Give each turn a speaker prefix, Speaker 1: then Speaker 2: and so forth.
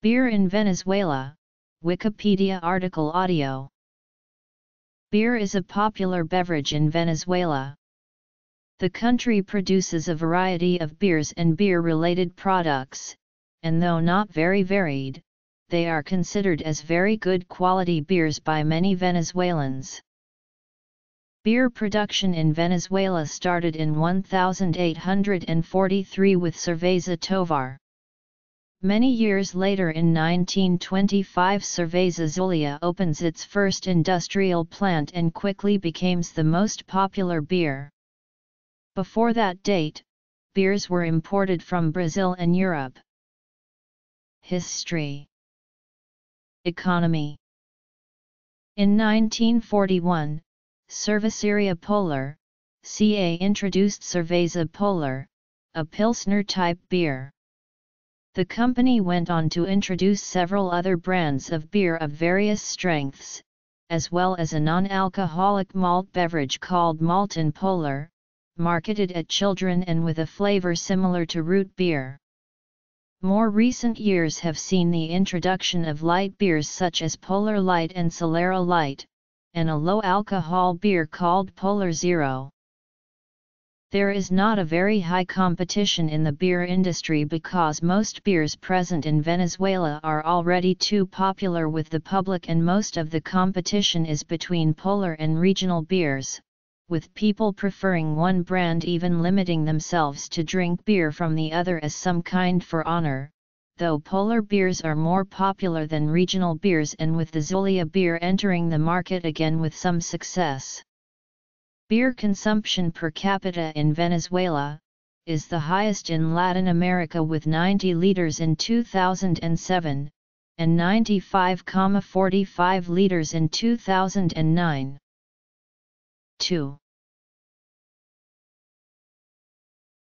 Speaker 1: Beer in Venezuela, Wikipedia article audio. Beer is a popular beverage in Venezuela. The country produces a variety of beers and beer-related products, and though not very varied, they are considered as very good quality beers by many Venezuelans. Beer production in Venezuela started in 1843 with Cerveza Tovar. Many years later in 1925 Cerveza Zulia opens its first industrial plant and quickly becomes the most popular beer. Before that date, beers were imported from Brazil and Europe. History Economy In 1941, Cerveceria Polar, CA introduced Cerveza Polar, a Pilsner-type beer. The company went on to introduce several other brands of beer of various strengths, as well as a non-alcoholic malt beverage called Maltin Polar, marketed at children and with a flavor similar to root beer. More recent years have seen the introduction of light beers such as Polar Light and Solera Light, and a low-alcohol beer called Polar Zero. There is not a very high competition in the beer industry because most beers present in Venezuela are already too popular with the public and most of the competition is between polar and regional beers, with people preferring one brand even limiting themselves to drink beer from the other as some kind for honor, though polar beers are more popular than regional beers and with the Zulia beer entering the market again with some success. Beer consumption per capita in Venezuela is the highest in Latin America with 90 liters in 2007 and 95,45 liters in 2009. 2.